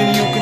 and you can